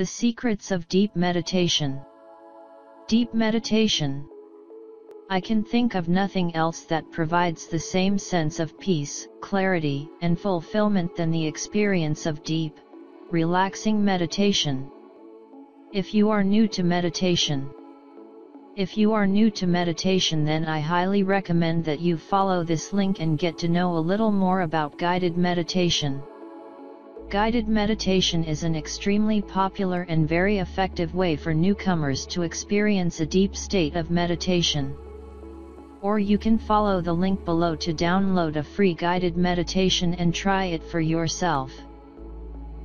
The Secrets of Deep Meditation Deep Meditation I can think of nothing else that provides the same sense of peace, clarity, and fulfillment than the experience of deep, relaxing meditation. If you are new to meditation, if you are new to meditation then I highly recommend that you follow this link and get to know a little more about guided meditation. Guided meditation is an extremely popular and very effective way for newcomers to experience a deep state of meditation. Or you can follow the link below to download a free guided meditation and try it for yourself.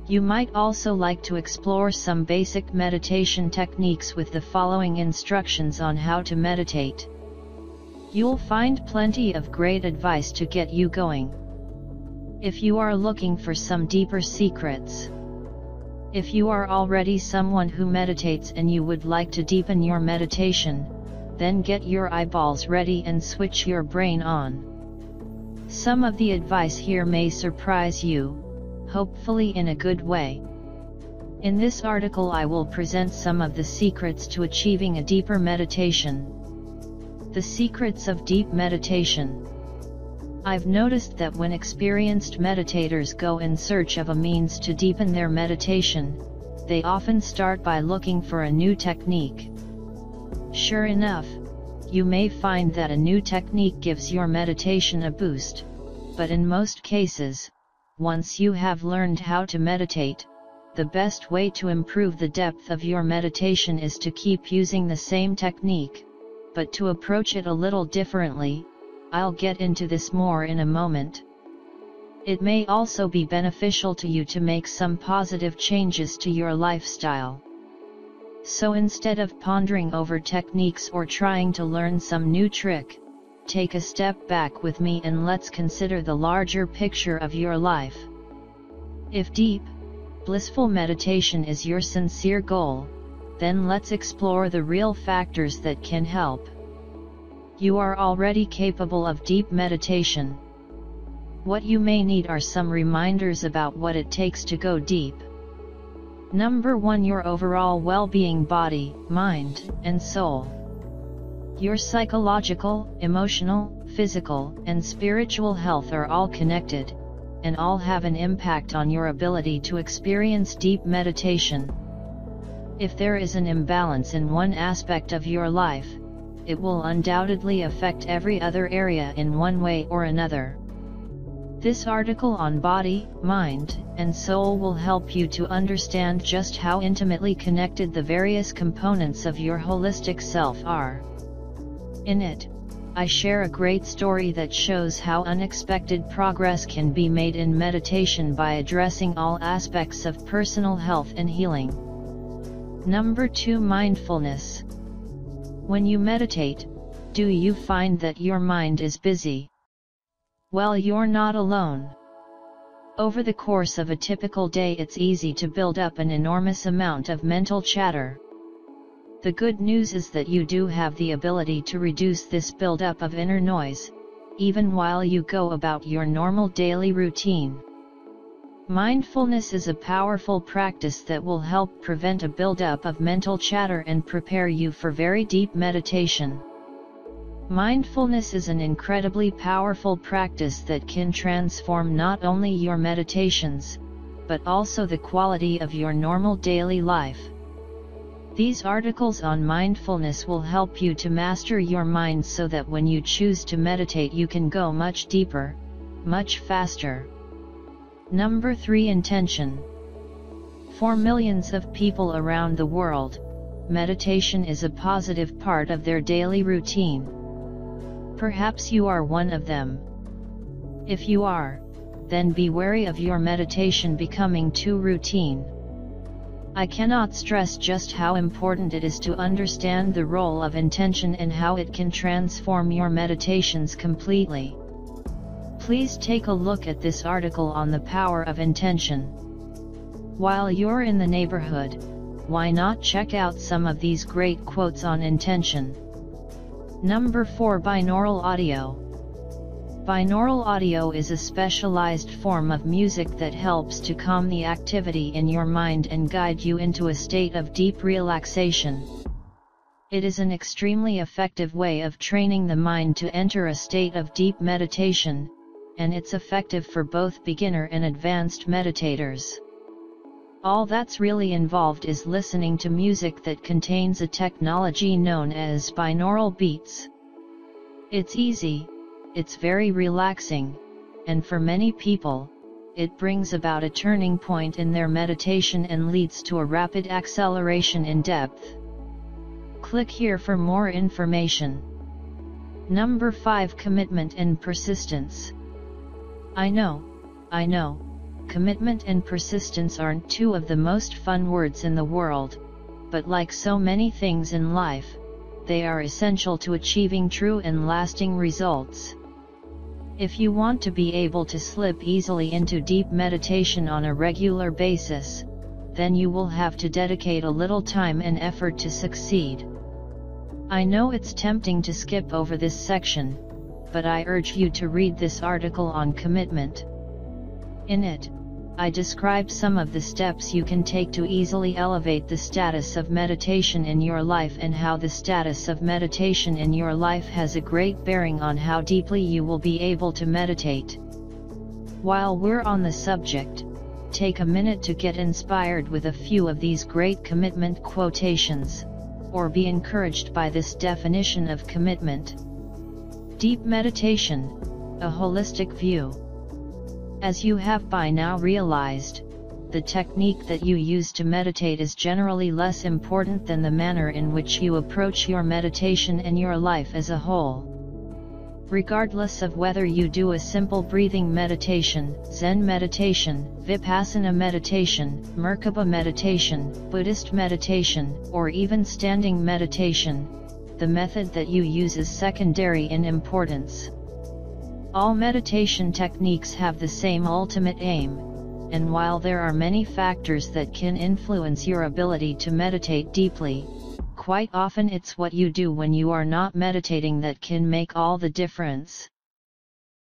You might also like to explore some basic meditation techniques with the following instructions on how to meditate. You'll find plenty of great advice to get you going. If you are looking for some deeper secrets, if you are already someone who meditates and you would like to deepen your meditation, then get your eyeballs ready and switch your brain on. Some of the advice here may surprise you, hopefully in a good way. In this article I will present some of the secrets to achieving a deeper meditation. The secrets of deep meditation. I've noticed that when experienced meditators go in search of a means to deepen their meditation, they often start by looking for a new technique. Sure enough, you may find that a new technique gives your meditation a boost, but in most cases, once you have learned how to meditate, the best way to improve the depth of your meditation is to keep using the same technique, but to approach it a little differently, I'll get into this more in a moment. It may also be beneficial to you to make some positive changes to your lifestyle. So instead of pondering over techniques or trying to learn some new trick, take a step back with me and let's consider the larger picture of your life. If deep, blissful meditation is your sincere goal, then let's explore the real factors that can help. You are already capable of deep meditation. What you may need are some reminders about what it takes to go deep. Number 1 Your overall well-being body, mind, and soul. Your psychological, emotional, physical, and spiritual health are all connected, and all have an impact on your ability to experience deep meditation. If there is an imbalance in one aspect of your life, it will undoubtedly affect every other area in one way or another. This article on body, mind, and soul will help you to understand just how intimately connected the various components of your holistic self are. In it, I share a great story that shows how unexpected progress can be made in meditation by addressing all aspects of personal health and healing. Number 2 Mindfulness When you meditate, do you find that your mind is busy? Well you're not alone. Over the course of a typical day it's easy to build up an enormous amount of mental chatter. The good news is that you do have the ability to reduce this buildup of inner noise, even while you go about your normal daily routine. Mindfulness is a powerful practice that will help prevent a buildup of mental chatter and prepare you for very deep meditation. Mindfulness is an incredibly powerful practice that can transform not only your meditations, but also the quality of your normal daily life. These articles on mindfulness will help you to master your mind so that when you choose to meditate you can go much deeper, much faster. Number 3 Intention For millions of people around the world, meditation is a positive part of their daily routine. Perhaps you are one of them. If you are, then be wary of your meditation becoming too routine. I cannot stress just how important it is to understand the role of intention and how it can transform your meditations completely. Please take a look at this article on the power of intention. While you're in the neighborhood, why not check out some of these great quotes on intention? Number 4 Binaural Audio Binaural audio is a specialized form of music that helps to calm the activity in your mind and guide you into a state of deep relaxation. It is an extremely effective way of training the mind to enter a state of deep meditation, and it's effective for both beginner and advanced meditators. All that's really involved is listening to music that contains a technology known as binaural beats. It's easy, it's very relaxing, and for many people, it brings about a turning point in their meditation and leads to a rapid acceleration in depth. Click here for more information. Number 5 Commitment and Persistence. I know, I know, commitment and persistence aren't two of the most fun words in the world, but like so many things in life, they are essential to achieving true and lasting results. If you want to be able to slip easily into deep meditation on a regular basis, then you will have to dedicate a little time and effort to succeed. I know it's tempting to skip over this section, but I urge you to read this article on commitment. In it, I describe some of the steps you can take to easily elevate the status of meditation in your life and how the status of meditation in your life has a great bearing on how deeply you will be able to meditate. While we're on the subject, take a minute to get inspired with a few of these great commitment quotations, or be encouraged by this definition of commitment. Deep meditation, a holistic view. As you have by now realized, the technique that you use to meditate is generally less important than the manner in which you approach your meditation and your life as a whole. Regardless of whether you do a simple breathing meditation, Zen meditation, Vipassana meditation, Merkaba meditation, Buddhist meditation, or even standing meditation, the method that you use is secondary in importance. All meditation techniques have the same ultimate aim, and while there are many factors that can influence your ability to meditate deeply, quite often it's what you do when you are not meditating that can make all the difference.